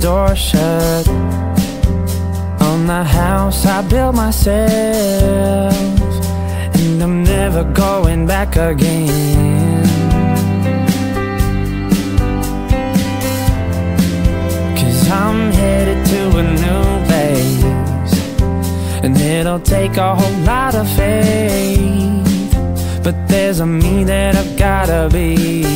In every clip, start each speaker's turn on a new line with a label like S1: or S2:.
S1: door shut. On the house I built myself never going back again. Cause I'm headed to a new place. And it'll take a whole lot of faith. But there's a me that I've gotta be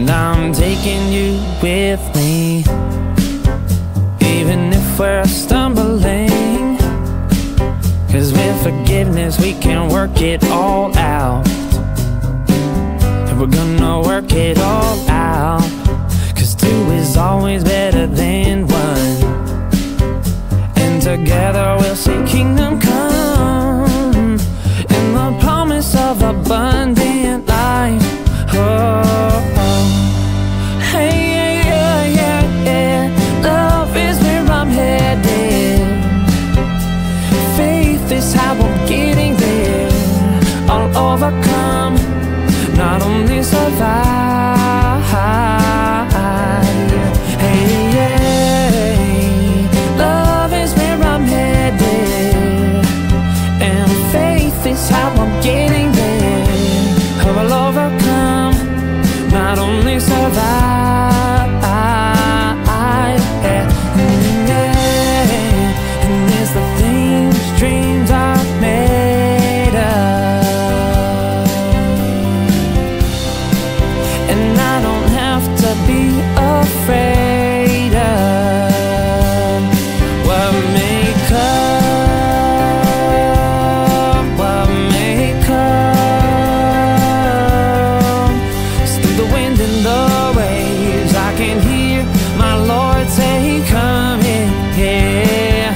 S1: And I'm taking you with me Even if we're stumbling. Cause with forgiveness we can work it all out. And we're gonna work it all out. Cause two is always better than Faith is how I'm getting there. I'll overcome, not only survive. Hey, yeah. Love is where I'm headed. And faith is how I'm getting there. I will overcome, not only survive be afraid of What may come, what may come Still the wind and the waves I can hear my Lord say come in yeah.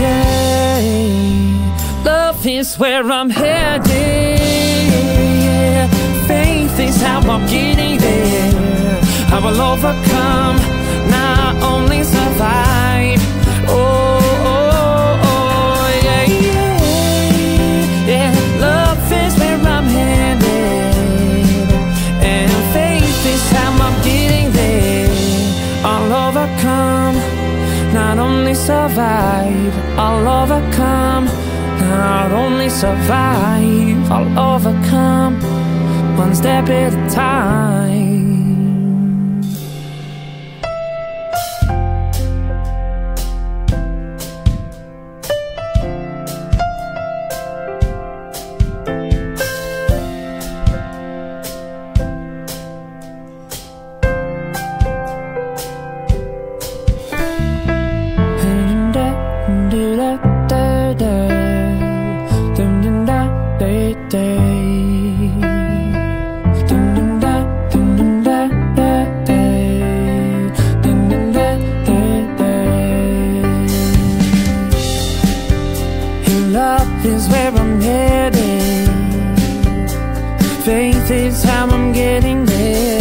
S1: yeah. Love is where I'm headed Faith is how I'm getting overcome, not only survive. Oh, oh, oh, yeah, yeah Yeah, love is where I'm headed And faith is how I'm getting there. I'll overcome, not only survive. I'll overcome, not only survive. I'll overcome, one step at a time up is where I'm heading. Faith is how I'm getting there